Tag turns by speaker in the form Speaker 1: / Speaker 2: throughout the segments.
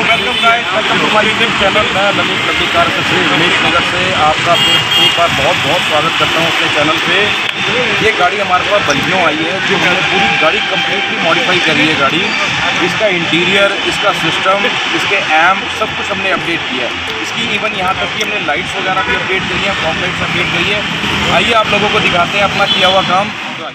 Speaker 1: Welcome guys, welcome to my YouTube channel मैं ललित लतिकार से गणेश नगर से आपका फिर एक बार बहुत बहुत स्वागत करता हूँ अपने चैनल पे। ये गाड़ी हमारे पास बल्जियों आई है, जो हमने पूरी गाड़ी कम्प्लीटली मॉडिफाई करी है गाड़ी। इसका इंटीरियर इसका सिस्टम इसके एम सब कुछ हमने अपडेट किया है। इसकी इवन यहाँ तक कि हमने लाइट्स वगैरह भी अपडेट करी है फॉक अपडेट करी है। आइए आप लोगों को दिखाते हैं अपना किया हुआ काम। तो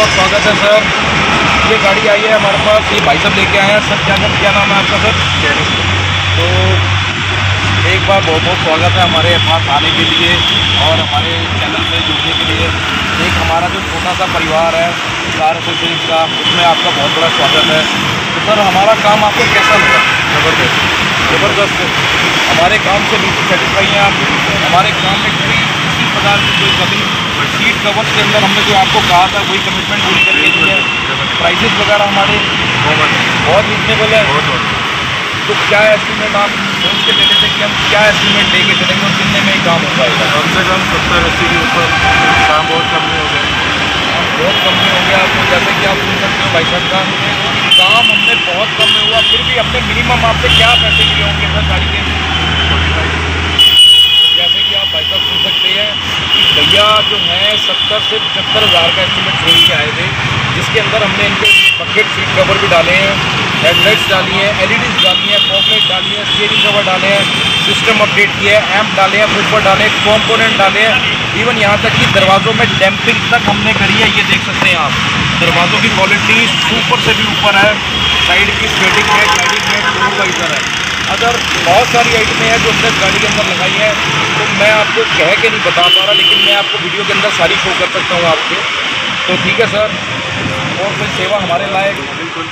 Speaker 1: बहुत स्वागत है सर। ये गाड़ी आई है हमारे पास। ये भाई साहब लेके आए हैं। सर क्या कर क्या नाम है आपका सर? तो एक बार बहुत बहुत स्वागत है हमारे पास आने के लिए और हमारे चैनल से जुड़ने के लिए। एक हमारा जो छोटा सा परिवार है कार एसेसरीज का उसमें आपका बहुत बड़ा स्वागत है। तो सर हमारा काम आपको कैसा लगा? ज़बरदस्त। ज़बरदस्त। हमारे काम से बिल्कुल सेटिस्फाई हैं आप। हमारे काम में कोई किसी प्रकार की कोई कमी सीट कवर्स के अंदर हमने जो आपको कहा था वही कमिटमेंट पूरी करके दी है। प्राइजेस वगैरह हमारे बहुत रिजनेबल है। तो क्या एस्टिमेट आप सोच के देते थे कि हम क्या एस्टिमेट लेके चलेंगे और कितने में ही काम हो पाएगा?
Speaker 2: कम से कम सत्तर अस्सी के ऊपर काम बहुत कम हो गया।
Speaker 1: बहुत कम में हो गया। आपको जैसे कि आप सुन सकते हो भाई साहब का काम हमने बहुत कम में हुआ फिर भी हमने मिनिमम आपसे क्या पैसे लिए होंगे सर गाड़ी के कि आप सुन सकते हैं कि भैया जो है सत्तर से पचहत्तर हज़ार का एस्टिमेट छोड़ के आए थे, जिसके अंदर हमने इनके बकेट सीट कवर भी डाले हैं हेडलाइट्स डाली हैं एलईडीज डाली हैं पॉपलेट डाली है स्टीयरिंग कवर डाले हैं सिस्टम अपडेट किया है एम्प डाले हैं फुटबॉल डाले हैं कॉम्पोनेंट डाले हैं। इवन यहाँ तक कि दरवाज़ों में डैम्पिंग तक हमने करी है, ये देख सकते हैं आप। दरवाज़ों की क्वालिटी सुपर से भी ऊपर है साइड की स्वेटिंग है गाइडिंग है टू वाइजर है। अगर बहुत सारी आइटमें हैं जो हमने गाड़ी के अंदर लगाई हैं तो मैं आपको कह के नहीं बता पा रहा, लेकिन मैं आपको वीडियो के अंदर सारी शो कर सकता हूँ आपके। तो ठीक है सर और कोई सेवा हमारे लायक?
Speaker 2: बिल्कुल